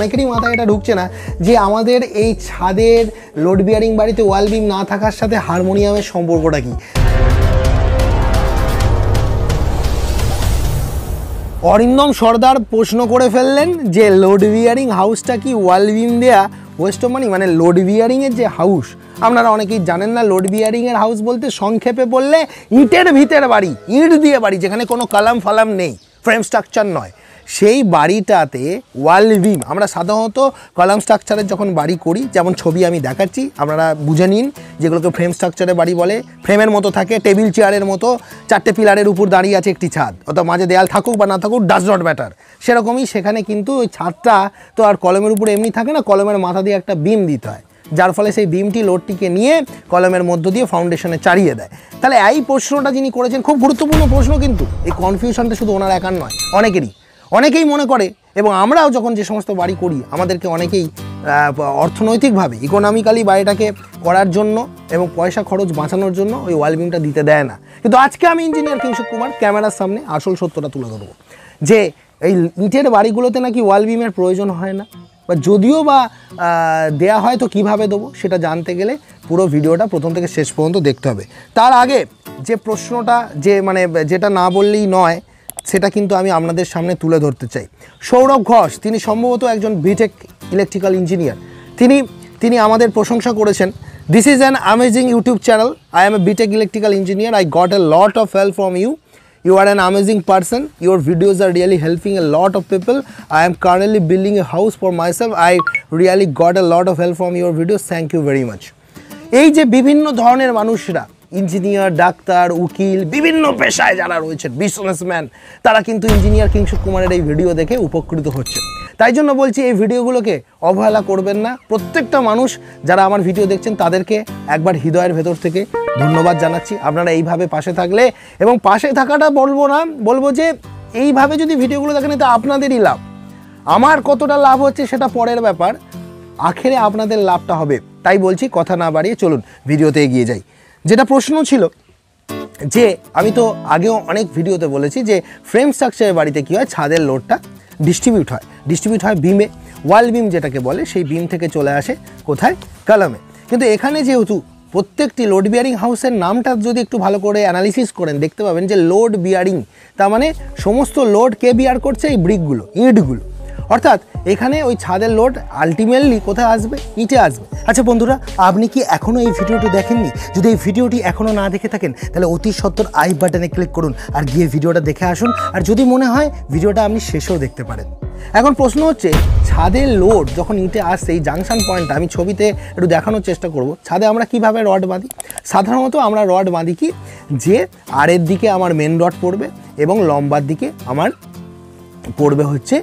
অনেকেরই মাথায় এটা ঢুকছে না যে আমাদের এই ছাদের লোড বিয়ারিং বাড়িতে ওয়াল বিম না থাকার সাথে হারমোনিয়ামের সম্পর্কটা কি? অরিন্দম সর্দার প্রশ্ন করে ফেললেন যে লোড বিয়ারিং হাউসটা কি ওয়াল বিম দেয়া ওয়েস্ট মানি মানে লোড বিয়ারিংয়ের যে হাউস আপনারা অনেকেই জানেন না লোড বিয়ারিংয়ের হাউস বলতে সংক্ষেপে বললে ইটের ভিতের বাড়ি, ইট দিয়ে বাড়ি, যেখানে কোনো কালাম ফালাম নেই। ফ্রেম স্ট্রাকচার নয়। সেই বাড়িটাতে ওয়াল বিম আমরা সাধারণত কলাম স্ট্রাকচারের যখন বাড়ি করি, যেমন ছবি আমি দেখাচ্ছি, আপনারা বুঝে নিন, যেগুলোকে ফ্রেম স্ট্রাকচারের বাড়ি বলে, ফ্রেমের মতো থাকে, টেবিল চেয়ারের মতো, চারটে পিলারের উপর দাঁড়িয়ে আছে একটি ছাদ, অর্থাৎ মাঝে দেয়াল থাকুক বা না থাকুক ডাজ নট ম্যাটার সেরকমই সেখানে কিন্তু ওই ছাদটা তো আর কলমের উপর এমনি থাকে না, কলমের মাথা দিয়ে একটা বিম দিতে হয়। যার ফলে সেই বিমটি লোডটিকে নিয়ে কলমের মধ্য দিয়ে ফাউন্ডেশনে চালিয়ে দেয়। তাহলে এই প্রশ্নটা যিনি করেছেন, খুব গুরুত্বপূর্ণ প্রশ্ন কিন্তু, এই কনফিউশনটা শুধু ওনার একার নয়, অনেকেরই। অনেকেই মনে করে এবং আমরাও যখন যে সমস্ত বাড়ি করি, আমাদেরকে অনেকেই অর্থনৈতিকভাবে ইকোনমিক্যালি বাড়িটাকে করার জন্য এবং পয়সা খরচ বাঁচানোর জন্য ওই ওয়াল বিমটা দিতে দেয় না। কিন্তু আজকে আমি ইঞ্জিনিয়ার কিংসুক কুমার, ক্যামেরার সামনে আসল সত্যটা তুলে ধরবো। যে এই ইটের বাড়িগুলোতে নাকি ওয়াল বিমের প্রয়োজন হয় না, বা যদিও বা দেয়া হয় তো কীভাবে দেবো সেটা জানতে গেলে পুরো ভিডিওটা প্রথম থেকে শেষ পর্যন্ত দেখতে হবে। তার আগে যে প্রশ্নটা, যে মানে যেটা না বললেই নয় সেটা কিন্তু আমি আপনাদের সামনে তুলে ধরতে চাই সৌরভ ঘোষ, তিনি সম্ভবত একজন বিটেক ইলেকট্রিক্যাল ইঞ্জিনিয়ার তিনি তিনি আমাদের প্রশংসা করেছেন this is an amazing YouTube channel I am a B Tech electrical engineer I got a lot of help from you You are an amazing person. Your videos are really helping a lot of people. I am currently building a house for myself. I really got a lot of help from your videos. Thank you very much. এই যে বিভিন্ন ধরনের মানুষরা engineer, doctor, উকিল, বিভিন্ন পেশায় যারা রয়েছেন বিজনেসম্যান তারা কিন্তু ইঞ্জিনিয়ার কিংশুক কুমারের এই ভিডিও দেখে উপকৃত হচ্ছে তাই জন্য বলছি, এই ভিডিওগুলোকে অবহেলা করবেন না। প্রত্যেকটা মানুষ যারা আমার ভিডিও দেখছেন, তাদেরকে একবার হৃদয়ের ভেতর থেকে ধন্যবাদ জানাচ্ছি। আপনারা এইভাবে পাশে থাকলে, এবং পাশে থাকাটা বলব না, বলব যে এইভাবে যদি ভিডিওগুলো দেখেন তো আপনাদেরই লাভ। আমার কতটা লাভ হচ্ছে সেটা পরের ব্যাপার। আখেরে আপনাদের লাভটা হবে। তাই বলছি, কথা না বাড়িয়ে চলুন ভিডিওতে এগিয়ে যাই। যেটা প্রশ্ন ছিল যে, আমি তো আগেও অনেক ভিডিওতে বলেছি যে ফ্রেম স্ট্রাকচারের বাড়িতে কী হয়? ছাদের লোডটা ডিস্ট্রিবিউট হয়। ডিস্ট্রিবিউট হয় বিমে ওয়াল বিম যেটাকে বলে, সেই বিম থেকে চলে আসে কোথায়? কলমে। কিন্তু এখানে যেহেতু প্রত্যেকটি লোড বিয়ারিং হাউসের নামটা যদি একটু ভালো করে অ্যানালিসিস করেন, দেখতে পাবেন যে লোড বিয়ারিং তার মানে সমস্ত লোড কে বিয়ার করছে এই ব্রিকগুলো ইটগুলো অর্থাৎ এখানে ওই ছাদের লোড আলটিমেটলি কোথায় আসবে? ইটে আসবে। আচ্ছা বন্ধুরা, আপনি কি এখনও এই ভিডিওটি দেখেননি? যদি এই ভিডিওটি এখনও না দেখে থাকেন, তাহলে অতি সত্তর আই বাটনে ক্লিক করুন আর গিয়ে ভিডিওটা দেখে আসুন। আর যদি মনে হয় ভিডিওটা আপনি শেষেও দেখতে পারেন। এখন প্রশ্ন হচ্ছে, ছাদের লোড যখন ইটে আসছে, এই জাংশন পয়েন্টটা আমি ছবিতে একটু দেখানোর চেষ্টা করব। ছাদে আমরা কীভাবে রড বাঁধি? সাধারণত আমরা রড বাঁধি কি? যে আরের দিকে আমার মেন রড পড়বে এবং লম্বার দিকে আমার পড়বে হচ্ছে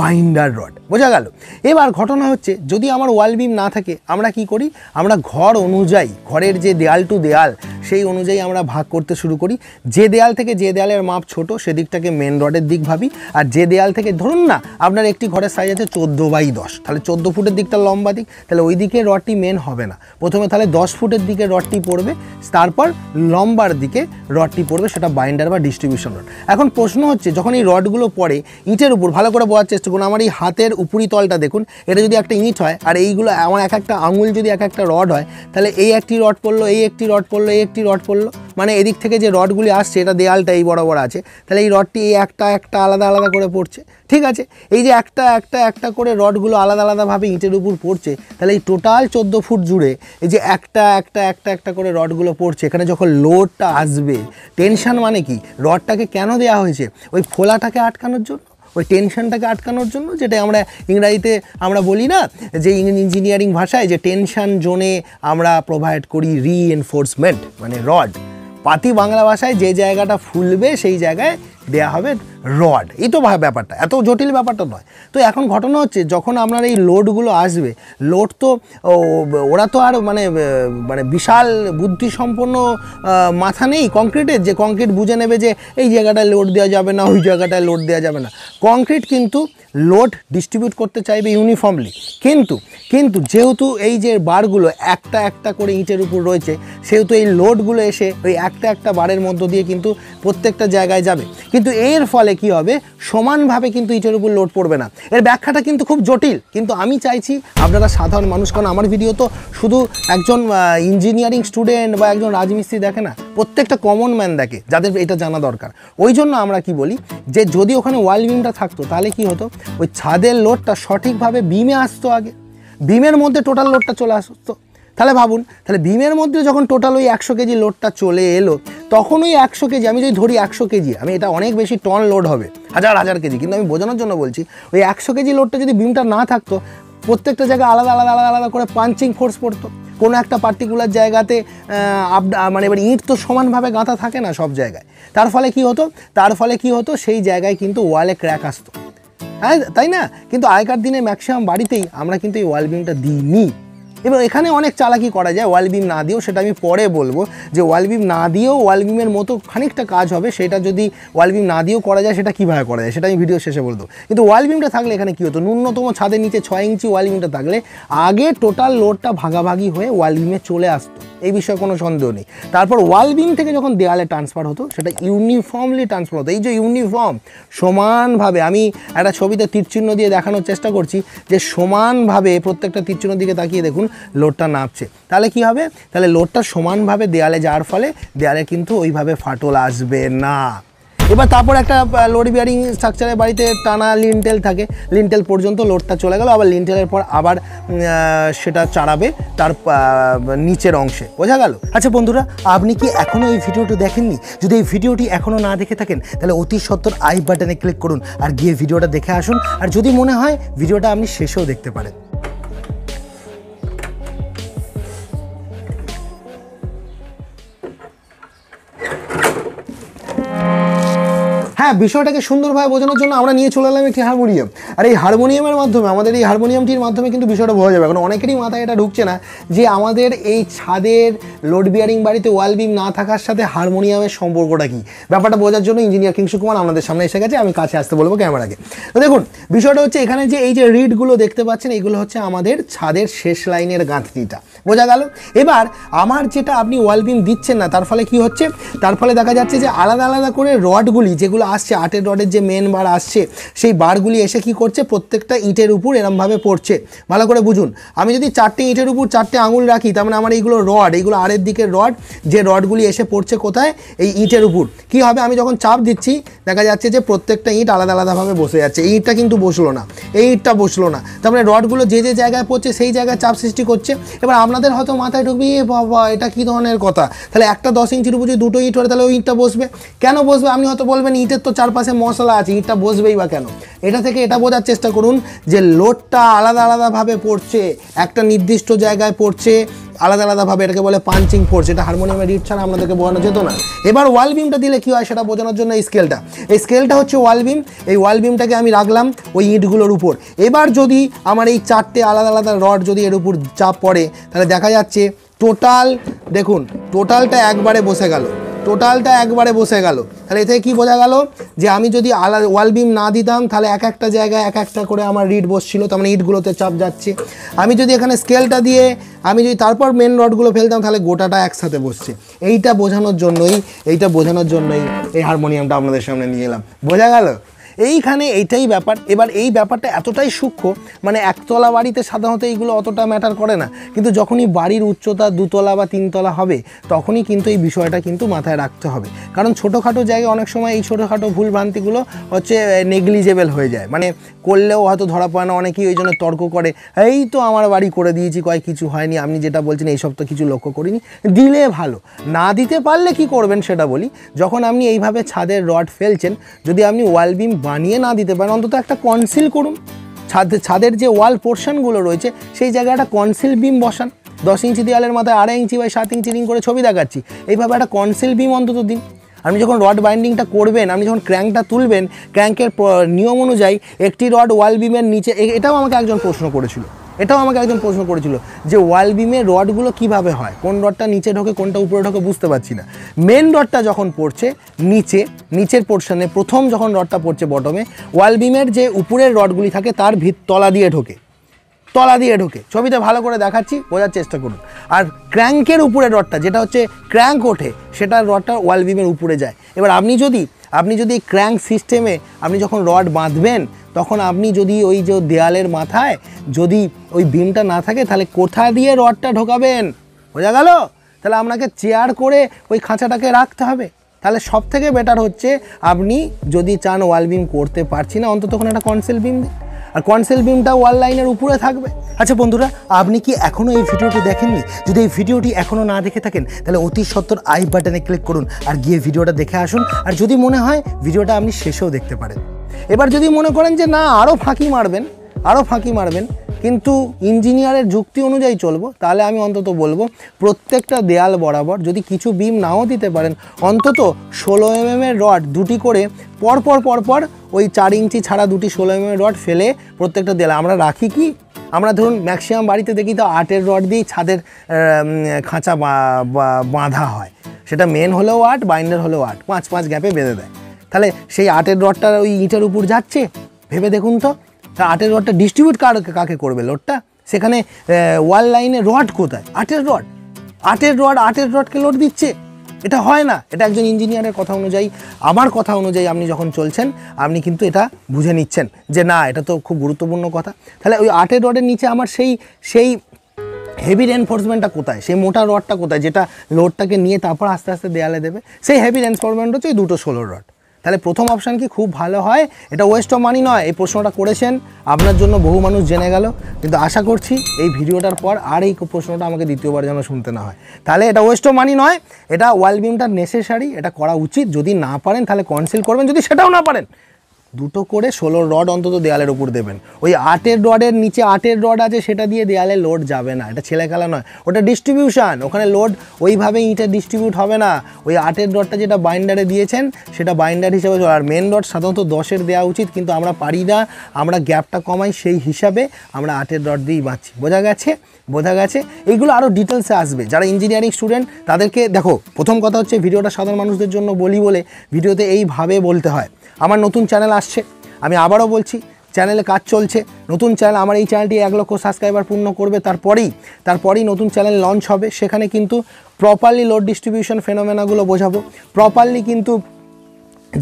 বাইন্ডার রড বোঝা গেল? এবার ঘটনা হচ্ছে, যদি আমার ওয়াল বিম না থাকে, আমরা কি করি? আমরা ঘর অনুযায়ী, ঘরের যে দেয়াল টু দেয়াল, সেই অনুযায়ী আমরা ভাগ করতে শুরু করি। যে দেয়াল থেকে যে দেয়ালের মাপ ছোট, সেদিকটাকে মেন রডের দিক ভাবি। আর যে দেয়াল থেকে, ধরুন না, আপনার একটি ঘরের সাইজ আছে চোদ্দ বাই দশ, তাহলে চোদ্দ ফুটের দিকটা লম্বা দিক, তাহলে ওই দিকে রডটি মেন হবে না। প্রথমে তাহলে দশ ফুটের দিকে রডটি পড়বে, তারপর লম্বার দিকে রডটি পড়বে, সেটা বাইন্ডার বা ডিস্ট্রিবিউশন রড এখন প্রশ্ন হচ্ছে, যখন এই রডগুলো পড়ে ইটের উপর ভালো করে বোঝার চেষ্টা করুন। আমার এই হাতের উপরি তলটা দেখুন, এটা যদি একটা ইট হয়, আর এইগুলো আমার এক একটা আঙুল যদি এক একটা রড হয়, তাহলে এই একটি রড পড়ল, এই একটি রড পড়ল, এই একটি রড পড়ল। মানে এদিক থেকে যে রডগুলি আসছে, এটা দেয়ালটা এই বরাবর আছে। তাহলে এই রডটি এই একটা একটা আলাদা আলাদা করে পড়ছে। ঠিক আছে? এই যে একটা একটা একটা করে রডগুলো আলাদা আলাদাভাবে ইটের উপর পড়ছে, তাহলে এই টোটাল চোদ্দ ফুট জুড়ে এই যে একটা একটা একটা একটা করে রডগুলো পড়ছে, এখানে যখন লোডটা আসবে, টেনশন মানে কি? রডটাকে কেন দেওয়া হয়েছে? ওই ফোলাটাকে আটকানোর জন্য? ওই টেনশনটাকে আটকানোর জন্য? যেটা আমরা ইংরাজিতে আমরা বলি না, যে ইঞ্জিনিয়ারিং ভাষায় যে টেনশন জোনে আমরা প্রোভাইড করি রিএনফোর্সমেন্ট মানে রড। পাতি বাংলা ভাষায় যে জায়গাটা ফুলবে সেই জায়গায় দেয়া হবে। রড। এই তো ব্যাপারটা। এত জটিল ব্যাপারটা নয়। তো এখন ঘটনা হচ্ছে, যখন আপনার এই লোডগুলো আসবে, লোড তো ওরা তো আর মানে মানে বিশাল বুদ্ধিসম্পন্ন মাথা নেই কংক্রিটের, যে কংক্রিট বুঝে নেবে যে এই জায়গাটায় লোড দেওয়া যাবে না, ওই জায়গাটায় লোড দেওয়া যাবে না। কংক্রিট কিন্তু লোড ডিস্ট্রিবিউট করতে চাইবে ইউনিফর্মলি। কিন্তু কিন্তু যেহেতু এই যে বারগুলো একটা একটা করে ইঁটের উপর রয়েছে, সেহেতু এই লোডগুলো এসে ওই একটা একটা বারের মধ্য দিয়ে কিন্তু প্রত্যেকটা জায়গায় যাবে। কিন্তু এর ফলে দিলে কি হবে? সমানভাবে কিন্তু ইটের উপর লোড পড়বে না। এর ব্যাখ্যাটা কিন্তু খুব জটিল। কিন্তু আমি চাইছি আপনারা সাধারণ মানুষ, কারণ আমার ভিডিও তো শুধু একজন ইঞ্জিনিয়ারিং স্টুডেন্ট বা একজন রাজমিস্ত্রি দেখে না, প্রত্যেকটা কমন ম্যান দেখে, যাদের এটা জানা দরকার। ওই জন্য আমরা কি বলি যে, যদি ওখানে ওয়াল বিমটা থাকতো, তাহলে কি হতো? ওই ছাদের লোডটা সঠিকভাবে বিমে আসতো আগে। বিমের মধ্যে টোটাল লোডটা চলে আসতো। তাহলে ভাবুন, তাহলে বিমের মধ্যে যখন টোটাল ওই একশো কেজি লোডটা চলে এলো, তখন ওই একশো কেজি, আমি যদি ধরি একশো কেজি, আমি এটা অনেক বেশি টন লোড হবে, হাজার হাজার কেজি, কিন্তু আমি বোঝানোর জন্য বলছি, ওই একশো কেজি লোডটা যদি বিমটা না থাকতো, প্রত্যেকটা জায়গায় আলাদা আলাদা আলাদা আলাদা করে পাঞ্চিং ফোর্স পড়তো। কোনো একটা পার্টিকুলার জায়গাতে মানে এবার ইঁট তো সমানভাবে গাঁথা থাকে না সব জায়গায়। তার ফলে কি হতো? তার ফলে কি হতো? সেই জায়গায় কিন্তু ওয়ালে ক্র্যাক আসতো। হ্যাঁ তাই না? কিন্তু আগেকার দিনে ম্যাক্সিমাম বাড়িতেই আমরা কিন্তু এই ওয়াল বিমটা দিইনি। এবার এখানে অনেক চালাকি করা যায় ওয়াল বিম না দিয়েও, সেটা আমি পরে বলব যে ওয়াল বিম না দিয়েও ওয়াল বিমের মতো খানিকটা কাজ হবে, সেটা যদি ওয়াল বিম না দিয়েও করা যায়, সেটা কীভাবে করা যায়, সেটা আমি ভিডিও শেষে বলতো কিন্তু ওয়াল বিমটা থাকলে এখানে কী হতো? ন্যূনতম ছাদের নিচে ছয় ইঞ্চি ওয়াল বিমটা থাকলে আগে টোটাল লোডটা ভাগাভাগি হয়ে ওয়াল বিমে চলে আসতো। এই বিষয়ে কোনো সন্দেহ নেই। তারপর ওয়াল বিম থেকে যখন দেয়ালে ট্রান্সফার হতো, সেটা ইউনিফর্মলি ট্রান্সফার হতো। এই যে ইউনিফর্ম সমানভাবে আমি একটা ছবিতে তীরচিহ্ন দিয়ে দেখানোর চেষ্টা করছি যে সমানভাবে প্রত্যেকটা তীরচিহ্ন দিকে তাকিয়ে দেখুন লোডটা নামছে তাহলে কি হবে? তাহলে লোডটা সমানভাবে দেয়ালে যাওয়ার ফলে দেয়ালে কিন্তু ওইভাবে ফাটল আসবে না। এবার তারপর একটা লোড বিয়ারিং স্ট্রাকচারের বাড়িতে টানা লিনটেল থাকে। লিনটেল পর্যন্ত লোডটা চলে গেল, আবার লিনটেলের পর আবার সেটা চাড়াবে তার নিচের অংশে। বোঝা গেল? আচ্ছা বন্ধুরা, আপনি কি এখনও এই ভিডিওটি দেখেননি? যদি এই ভিডিওটি এখনও না দেখে থাকেন, তাহলে অতি সত্তর আই বাটনে ক্লিক করুন আর গিয়ে ভিডিওটা দেখে আসুন। আর যদি মনে হয়, ভিডিওটা আপনি শেষেও দেখতে পারেন। হ্যাঁ বিষয়টাকে সুন্দরভাবে বোঝানোর জন্য আমরা নিয়ে চলে এলাম একটি হারমোনিয়াম। আর এই হারমোনিয়ামের মাধ্যমে, আমাদের এই হারমোনিয়ামটির মাধ্যমে কিন্তু বিষয়টা বোঝা যাবে। কারণ অনেকেরই মাথায় এটা ঢুকছে না যে আমাদের এই ছাদের লোড বিয়ারিং বাড়িতে ওয়াল বিম না থাকার সাথে হারমোনিয়ামের সম্পর্কটা কী? ব্যাপারটা বোঝার জন্য ইঞ্জিনিয়ার কিংসু কুমার আমাদের সামনে এসে গেছে, আমি কাছে আসতে বলব ক্যামেরাকে তো দেখুন, বিষয়টা হচ্ছে এখানে যে এই যে রিডগুলো দেখতে পাচ্ছেন এইগুলো হচ্ছে আমাদের ছাদের শেষ লাইনের গাঁথনিটা। বোঝা গেল? এবার আমার যেটা আপনি ওয়াল বিম দিচ্ছেন না, তার ফলে কি হচ্ছে? তার ফলে দেখা যাচ্ছে যে আলাদা আলাদা করে রডগুলি যেগুলো আসছে আটের রডের যে মেন বার আসছে, সেই বারগুলি এসে কি করছে? প্রত্যেকটা ইটের উপর এরমভাবে পড়ছে। ভালো করে বুঝুন, আমি যদি চারটে ইটের উপর চারটে আঙুল রাখি, তার মানে আমার এইগুলো রড এইগুলো আরের দিকের রড যে রডগুলি এসে পড়ছে কোথায়? এই ইটের উপর। কি হবে? আমি যখন চাপ দিচ্ছি, দেখা যাচ্ছে যে প্রত্যেকটা ইট আলাদা আলাদাভাবে বসে যাচ্ছে। এই ইটটা কিন্তু বসল না। এই ইটটা বসল না। তার মানে রডগুলো যে যে জায়গায় পড়ছে, সেই জায়গায় চাপ সৃষ্টি করছে। এবার আপনাদের হয়তো মাথায় ঢুকবে বাবা, এটা কী ধরনের কথা? তাহলে একটা দশ ইঞ্চির উপর যদি দুটো ইট হয়, তাহলে ওই ইটটা বসবে। কেন বসবে? আপনি হয়তো বলবেন ইটের তো চারপাশে মশলা আছে ইটটা বসবেই বা কেন? এটা থেকে এটা বোঝার চেষ্টা করুন যে লোডটা আলাদা আলাদাভাবে পড়ছে, একটা নির্দিষ্ট জায়গায় পড়ছে, আলাদা আলাদাভাবে এটাকে বলে পাঞ্চিং ফোর্স এটা হারমোনিয়ামের রিড ছাড়া আপনাদেরকে বোঝানো যেত না। এবার ওয়াল বিমটা দিলে কী হয় সেটা বোঝানোর জন্য এই স্কেলটা এই স্কেলটা হচ্ছে ওয়াল বিম এই ওয়াল বিমটাকে আমি রাখলাম ওই ইটগুলোর উপর। এবার যদি আমার এই চারটে আলাদা আলাদা রড যদি এর উপর চাপ পড়ে, তাহলে দেখা যাচ্ছে টোটাল দেখুন টোটালটা একবারে বসে গেল। টোটালটা একবারে বসে গেল। তাহলে এতে কি বোঝা গেল? যে আমি যদি আলাদা ওয়াল বিম না দিতাম, তাহলে এক একটা জায়গায় এক একটা করে আমার রিড বসছিল, তার মানে ইটগুলোতে চাপ যাচ্ছে। আমি যদি এখানে স্কেলটা দিয়ে আমি যদি তারপর মেন রডগুলো ফেলতাম, তাহলে গোটাটা একসাথে বসছে। এইটা বোঝানোর জন্যই, এইটা বোঝানোর জন্যই এই হারমোনিয়ামটা আপনাদের সামনে নিয়ে এলাম। বোঝা গেল? এইখানে এইটাই ব্যাপার। এবার এই ব্যাপারটা এতটাই সূক্ষ্ম মানে একতলা বাড়িতে সাধারণত এইগুলো অতটা ম্যাটার করে না। কিন্তু যখনই বাড়ির উচ্চতা দুতলা বা তিনতলা হবে, তখনই কিন্তু এই বিষয়টা কিন্তু মাথায় রাখতে হবে। কারণ ছোটোখাটো জায়গায় অনেক সময় এই ছোটোখাটো ভুল ভ্রান্তিগুলো হচ্ছে নেগলিজেবল হয়ে যায়। মানে করলেও হয়তো ধরা পড়ে না, অনেকেই ওই জন্য তর্ক করে, এই তো আমার বাড়ি করে দিয়েছি, কয় কিছু হয়নি, আপনি যেটা বলছেন, এইসব তো কিছু লক্ষ্য করিনি। দিলে ভালো, না দিতে পারলে কি করবেন সেটা বলি। যখন আপনি এইভাবে ছাদের রড ফেলছেন, যদি আপনি ওয়াল বিম বানিয়ে না দিতে পারেন, অন্তত একটা কনসিল করুন। ছাদ, ছাদের যে ওয়াল পোর্শনগুলো রয়েছে, সেই জায়গায় একটা কনসিল বিম বসান। দশ ইঞ্চি দেওয়ালের মাথায় আড়াই ইঞ্চি বা সাত ইঞ্চি রিং করে ছবি দেখাচ্ছি। এইভাবে একটা কনসিল বিম অন্তত দিন। আপনি যখন রড বাইন্ডিংটা করবেন, আপনি যখন ক্র্যাঙ্কটা তুলবেন ক্র্যাঙ্কের নিয়ম অনুযায়ী একটি রড ওয়াল বিমের নিচে এটাও আমাকে একজন প্রশ্ন করেছিল। এটাও আমাকে একজন প্রশ্ন করেছিল যে ওয়াল বিমের রডগুলো কীভাবে হয়? কোন রডটা নিচে ঢোকে, কোনটা উপরে ঢোকে বুঝতে পারছি না। মেন রডটা যখন পড়ছে নিচে, নিচের পোর্শনে প্রথম যখন রডটা পড়ছে বটমে ওয়াল বিমের যে উপরের রডগুলি থাকে তার ভিত তলা দিয়ে ঢোকে। তলা দিয়ে ঢোকে। ছবিতে ভালো করে দেখাচ্ছি, বোঝার চেষ্টা করুন। আর ক্র্যাঙ্কের উপরে রডটা, যেটা হচ্ছে ক্র্যাঙ্ক ওঠে, সেটার রডটা ওয়াল বিমের উপরে যায়। এবার আপনি যদি আপনি যদি ক্র্যাঙ্ক সিস্টেমে আপনি যখন রড বাঁধবেন, তখন আপনি যদি ওই যে দেয়ালের মাথায় যদি ওই বিমটা না থাকে, তাহলে কোথা দিয়ে রডটা ঢোকাবেন? বোঝা গেল? তাহলে আপনাকে চেয়ার করে ওই খাঁচাটাকে রাখতে হবে। তাহলে সব থেকে বেটার হচ্ছে, আপনি যদি চান ওয়াল বিম করতে পারছি না, অন্তত কোনো একটা কনসেল বিম আর কনসেল বিমটা ওয়াল লাইনের উপরে থাকবে। আচ্ছা বন্ধুরা, আপনি কি এখনও এই ভিডিওটি দেখেননি? যদি এই ভিডিওটি এখনও না দেখে থাকেন, তাহলে অতি সত্তর আই বাটনে ক্লিক করুন আর গিয়ে ভিডিওটা দেখে আসুন। আর যদি মনে হয় ভিডিওটা আপনি শেষেও দেখতে পারেন। এবার যদি মনে করেন যে না আরও ফাঁকি মারবেন আরও ফাঁকি মারবেন। কিন্তু ইঞ্জিনিয়ারের যুক্তি অনুযায়ী চলবো, তাহলে আমি অন্তত বলব, প্রত্যেকটা দেয়াল বরাবর যদি কিছু বিম নাও দিতে পারেন, অন্তত ষোলো এম এর রড দুটি করে পরপর পরপর ওই চার ইঞ্চি ছাড়া দুটি ষোলো এম এর রড ফেলে প্রত্যেকটা দেয়াল। আমরা রাখি কি? আমরা ধরুন ম্যাক্সিমাম বাড়িতে দেখি তো আটের রড দিয়েই ছাদের খাঁচা বাঁধা হয়। সেটা মেন হলেও আট বাইন্ডার হলেও আট, পাঁচ পাঁচ গ্যাপে বেঁধে দেয়। তাহলে সেই আটের রডটা ওই ইটের উপর যাচ্ছে? ভেবে দেখুন তো। তা আটের রডটা ডিস্ট্রিবিউট কার কাকে করবে লোডটা সেখানে ওয়াল লাইনে রড কোথায়? আটের রড আটের রড আটের রডকে লোড দিচ্ছে। এটা হয় না। এটা একজন ইঞ্জিনিয়ারের কথা অনুযায়ী, আমার কথা অনুযায়ী আপনি যখন চলছেন, আপনি কিন্তু এটা বুঝে নিচ্ছেন যে না, এটা তো খুব গুরুত্বপূর্ণ কথা। তাহলে ওই আটের রডের নিচে আমার সেই সেই হেভি রেনফোর্সমেন্টটা কোথায়? সেই মোটা রডটা কোথায়? যেটা লোডটাকে নিয়ে তারপর আস্তে আস্তে দেয়ালে দেবে। সেই হেভি রেনফোর্সমেন্ট হচ্ছে এই দুটো ষোলো রড তাহলে প্রথম অপশান কি? খুব ভালো হয়। এটা ওয়েস্ট অফ মানি নয়। এই প্রশ্নটা করেছেন। আপনার জন্য বহু মানুষ জেনে গেল। কিন্তু আশা করছি এই ভিডিওটার পর আর এই প্রশ্নটা আমাকে দ্বিতীয়বার যেন শুনতে না হয়। তাহলে এটা ওয়েস্ট অফ মানি নয়। এটা ওয়াল বিমটা নেসেসারি এটা করা উচিত। যদি না পারেন, তাহলে কনসেল করবেন। যদি সেটাও না পারেন দুটো করে ষোলো রড অন্তত দেয়ালের উপর দেবেন। ওই আটের রডের নিচে আটের রড আছে, সেটা দিয়ে দেয়ালে লোড যাবে না। এটা ছেলে খেলা নয়। ওটা ডিস্ট্রিবিউশন ওখানে লোড ওইভাবে ইটে ডিস্ট্রিবিউট হবে না। ওই আটের রডটা যেটা বাইন্ডারে দিয়েছেন, সেটা বাইন্ডার হিসেবে চলে। আর মেন রড সাধারণত দশের দেওয়া উচিত, কিন্তু আমরা পারি না। আমরা গ্যাপটা কমাই সেই হিসাবে আমরা আটের রড দিয়েই বাঁচছি। বোঝা গেছে? বোঝা গেছে? এইগুলো আরও ডিটেলসে আসবে। যারা ইঞ্জিনিয়ারিং স্টুডেন্ট তাদেরকে দেখো, প্রথম কথা হচ্ছে, ভিডিওটা সাধারণ মানুষদের জন্য বলি বলে ভিডিওতে এইভাবে বলতে হয়। আমার নতুন চ্যানেল আসছে। আমি আবারও বলছি, চ্যানেলে কাজ চলছে। নতুন চ্যানেল, আমার এই চ্যানেলটি এক লক্ষ সাবস্ক্রাইবার পূর্ণ করবে তারপরেই তারপরেই নতুন চ্যানেল লঞ্চ হবে। সেখানে কিন্তু প্রপারলি লোড ডিস্ট্রিবিউশন ফেনোমেনাগুলো বোঝাবো। প্রপারলি কিন্তু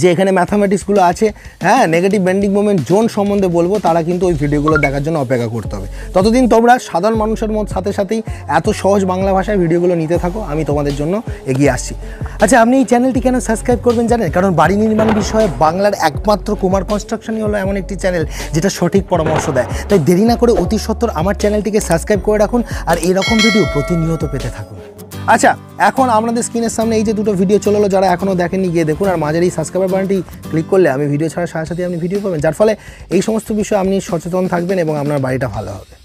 যে এখানে ম্যাথামেটিক্সগুলো আছে হ্যাঁ নেগেটিভ বেন্ডিং মোমেন্ট জোন সম্বন্ধে বলব, তারা কিন্তু ওই ভিডিওগুলো দেখার জন্য অপেক্ষা করতে হবে। ততদিন তোমরা সাধারণ মানুষের মধ্যে সাথে সাথেই এত সহজ বাংলা ভাষায় ভিডিওগুলো নিতে থাকো, আমি তোমাদের জন্য এগিয়ে আসছি। আচ্ছা আপনি এই চ্যানেলটি কেন সাবস্ক্রাইব করবেন জানেন? কারণ বাড়ি নির্মাণ বিষয়ে বাংলার একমাত্র কুমার কনস্ট্রাকশনই হলো এমন একটি চ্যানেল যেটা সঠিক পরামর্শ দেয়। তাই দেরি না করে অতি সত্বর আমার চ্যানেলটিকে সাবস্ক্রাইব করে রাখুন, আর এরকম ভিডিও প্রতিনিয়ত পেতে থাকুন। আচ্ছা এখন আপনাদের স্ক্রিনের সামনে এই যে দুটো ভিডিও চলে এলো, যারা এখনও দেখেননি, গিয়ে দেখুন আর মাঝের এই সাবস্ক্রাইবার বাটনটি ক্লিক করলে আমি ভিডিও ছাড়ার সাথে সাথে আপনি ভিডিও পাবেন। যার ফলে এই সমস্ত বিষয়ে আপনি সচেতন থাকবেন এবং আপনার বাড়িটা ভালো হবে।